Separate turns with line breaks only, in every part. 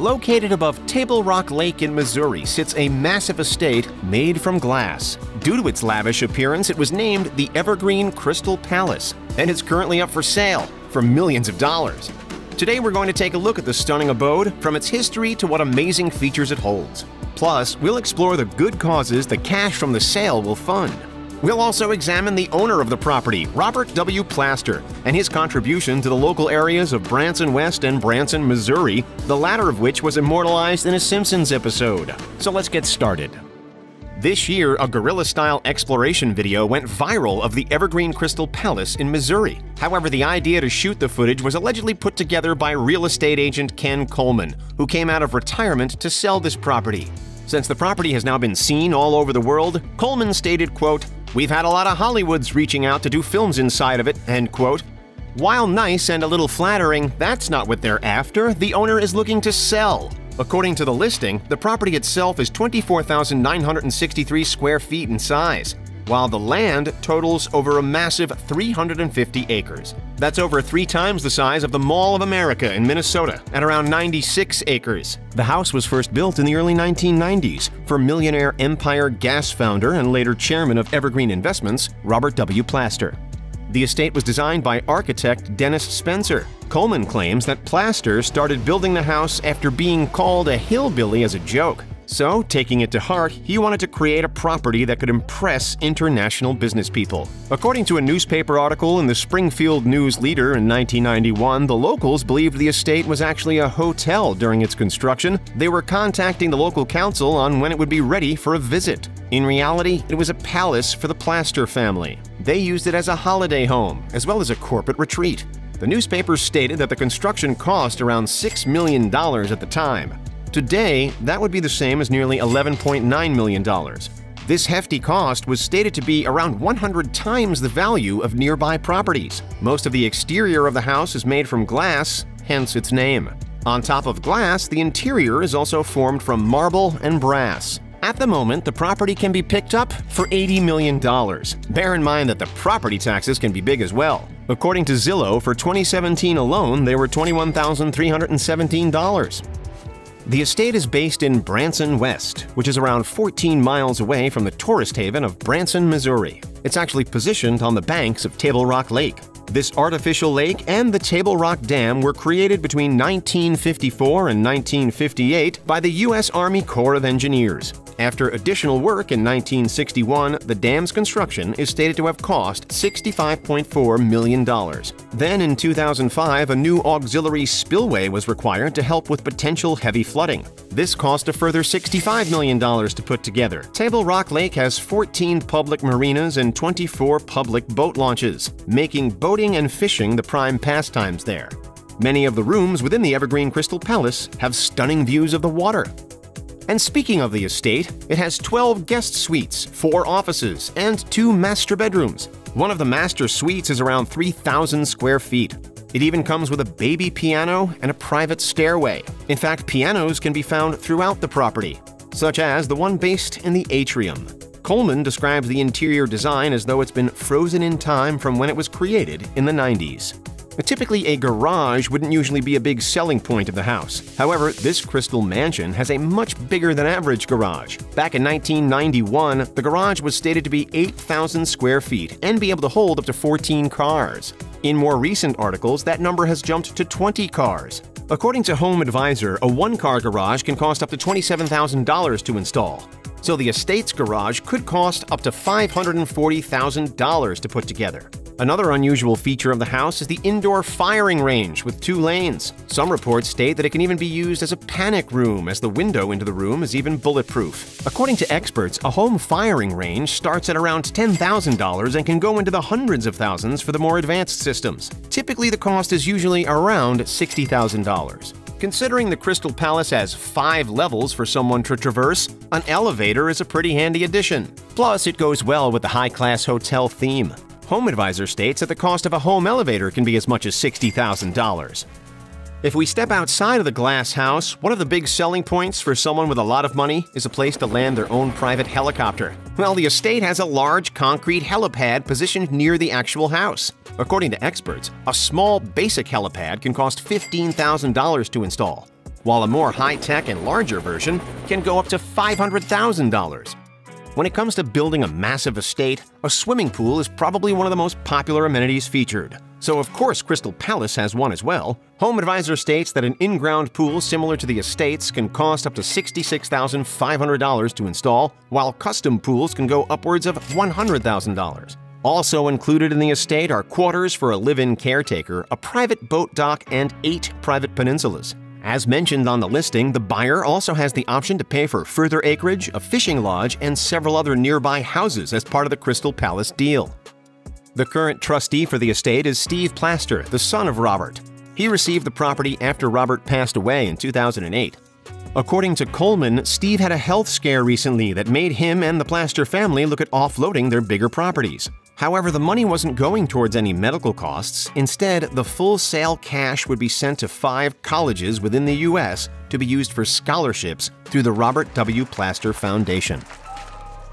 Located above Table Rock Lake in Missouri sits a massive estate made from glass. Due to its lavish appearance, it was named the Evergreen Crystal Palace, and it's currently up for sale for millions of dollars. Today we're going to take a look at the stunning abode, from its history to what amazing features it holds. Plus, we'll explore the good causes the cash from the sale will fund. We'll also examine the owner of the property, Robert W. Plaster, and his contribution to the local areas of Branson West and Branson, Missouri, the latter of which was immortalized in a Simpsons episode. So let's get started. This year, a guerrilla-style exploration video went viral of the Evergreen Crystal Palace in Missouri. However, the idea to shoot the footage was allegedly put together by real estate agent Ken Coleman, who came out of retirement to sell this property. Since the property has now been seen all over the world, Coleman stated, quote, We've had a lot of Hollywoods reaching out to do films inside of it, end quote. While nice and a little flattering, that's not what they're after. The owner is looking to sell. According to the listing, the property itself is 24,963 square feet in size while the land totals over a massive 350 acres. That's over three times the size of the Mall of America in Minnesota, at around 96 acres. The house was first built in the early 1990s for millionaire Empire Gas founder and later chairman of Evergreen Investments, Robert W. Plaster. The estate was designed by architect Dennis Spencer. Coleman claims that Plaster started building the house after being called a hillbilly as a joke. So, taking it to heart, he wanted to create a property that could impress international business people. According to a newspaper article in the Springfield News Leader in 1991, the locals believed the estate was actually a hotel during its construction. They were contacting the local council on when it would be ready for a visit. In reality, it was a palace for the Plaster family. They used it as a holiday home, as well as a corporate retreat. The newspaper stated that the construction cost around $6 million at the time. Today, that would be the same as nearly $11.9 million. This hefty cost was stated to be around 100 times the value of nearby properties. Most of the exterior of the house is made from glass, hence its name. On top of glass, the interior is also formed from marble and brass. At the moment, the property can be picked up for $80 million. Bear in mind that the property taxes can be big as well. According to Zillow, for 2017 alone, they were $21,317. The estate is based in Branson West, which is around 14 miles away from the tourist haven of Branson, Missouri. It's actually positioned on the banks of Table Rock Lake. This artificial lake and the Table Rock Dam were created between 1954 and 1958 by the U.S. Army Corps of Engineers. After additional work in 1961, the dam's construction is stated to have cost $65.4 million. Then in 2005, a new auxiliary spillway was required to help with potential heavy flooding. This cost a further $65 million to put together. Table Rock Lake has 14 public marinas and 24 public boat launches, making boating and fishing the prime pastimes there. Many of the rooms within the Evergreen Crystal Palace have stunning views of the water. And speaking of the estate, it has 12 guest suites, 4 offices, and 2 master bedrooms. One of the master suites is around 3,000 square feet. It even comes with a baby piano and a private stairway. In fact, pianos can be found throughout the property, such as the one based in the atrium. Coleman describes the interior design as though it's been frozen in time from when it was created in the 90s. Typically, a garage wouldn't usually be a big selling point of the house. However, this Crystal Mansion has a much bigger than average garage. Back in 1991, the garage was stated to be 8,000 square feet and be able to hold up to 14 cars. In more recent articles, that number has jumped to 20 cars. According to Home Advisor, a one-car garage can cost up to $27,000 to install. So the estate's garage could cost up to $540,000 to put together. Another unusual feature of the house is the indoor firing range with two lanes. Some reports state that it can even be used as a panic room, as the window into the room is even bulletproof. According to experts, a home firing range starts at around $10,000 and can go into the hundreds of thousands for the more advanced systems. Typically, the cost is usually around $60,000. Considering the Crystal Palace has five levels for someone to traverse, an elevator is a pretty handy addition. Plus, it goes well with the high-class hotel theme. Home Advisor states that the cost of a home elevator can be as much as $60,000. If we step outside of the glass house, one of the big selling points for someone with a lot of money is a place to land their own private helicopter. Well, the estate has a large concrete helipad positioned near the actual house. According to experts, a small basic helipad can cost $15,000 to install. while a more high-tech and larger version can go up to $500,000. When it comes to building a massive estate, a swimming pool is probably one of the most popular amenities featured. So of course Crystal Palace has one as well. Home Advisor states that an in-ground pool similar to the estates can cost up to $66,500 to install, while custom pools can go upwards of $100,000. Also included in the estate are quarters for a live-in caretaker, a private boat dock, and eight private peninsulas. As mentioned on the listing, the buyer also has the option to pay for further acreage, a fishing lodge, and several other nearby houses as part of the Crystal Palace deal. The current trustee for the estate is Steve Plaster, the son of Robert. He received the property after Robert passed away in 2008. According to Coleman, Steve had a health scare recently that made him and the Plaster family look at offloading their bigger properties. However, the money wasn't going towards any medical costs. Instead, the full sale cash would be sent to five colleges within the U.S. to be used for scholarships through the Robert W. Plaster Foundation.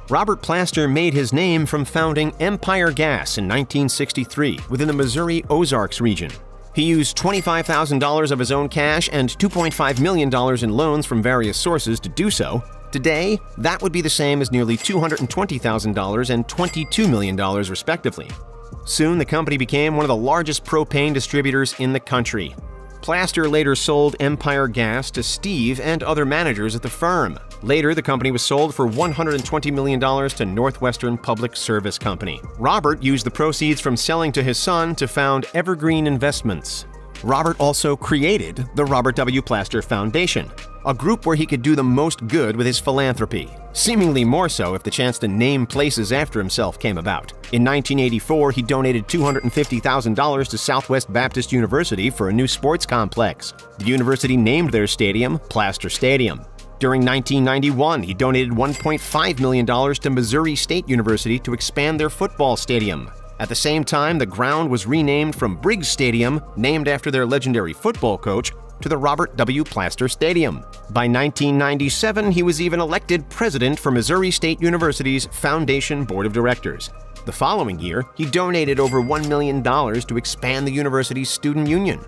Robert Plaster made his name from founding Empire Gas in 1963 within the Missouri Ozarks region. He used $25,000 of his own cash and $2.5 million in loans from various sources to do so. Today, that would be the same as nearly $220,000 and $22 million, respectively. Soon, the company became one of the largest propane distributors in the country, Plaster later sold Empire Gas to Steve and other managers at the firm. Later, the company was sold for $120 million to Northwestern Public Service Company. Robert used the proceeds from selling to his son to found Evergreen Investments. Robert also created the Robert W. Plaster Foundation, a group where he could do the most good with his philanthropy, seemingly more so if the chance to name places after himself came about. In 1984, he donated $250,000 to Southwest Baptist University for a new sports complex. The university named their stadium Plaster Stadium. During 1991, he donated $1.5 million to Missouri State University to expand their football stadium. At the same time, the ground was renamed from Briggs Stadium, named after their legendary football coach, to the Robert W. Plaster Stadium. By 1997, he was even elected president for Missouri State University's Foundation Board of Directors. The following year, he donated over $1 million to expand the university's student union.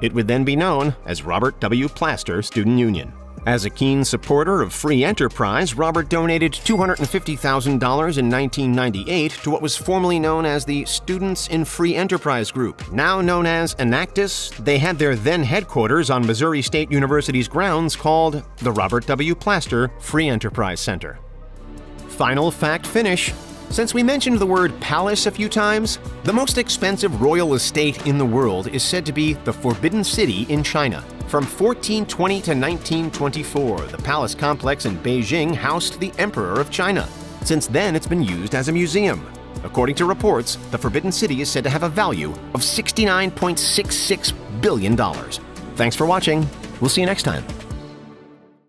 It would then be known as Robert W. Plaster Student Union. As a keen supporter of free enterprise, Robert donated $250,000 in 1998 to what was formerly known as the Students in Free Enterprise Group, now known as Enactus. They had their then headquarters on Missouri State University's grounds called the Robert W. Plaster Free Enterprise Center. Final fact finish since we mentioned the word palace a few times, the most expensive royal estate in the world is said to be the Forbidden City in China. From 1420 to 1924, the palace complex in Beijing housed the Emperor of China. Since then, it's been used as a museum. According to reports, the Forbidden City is said to have a value of $69.66 billion. Thanks for watching. We'll see you next time.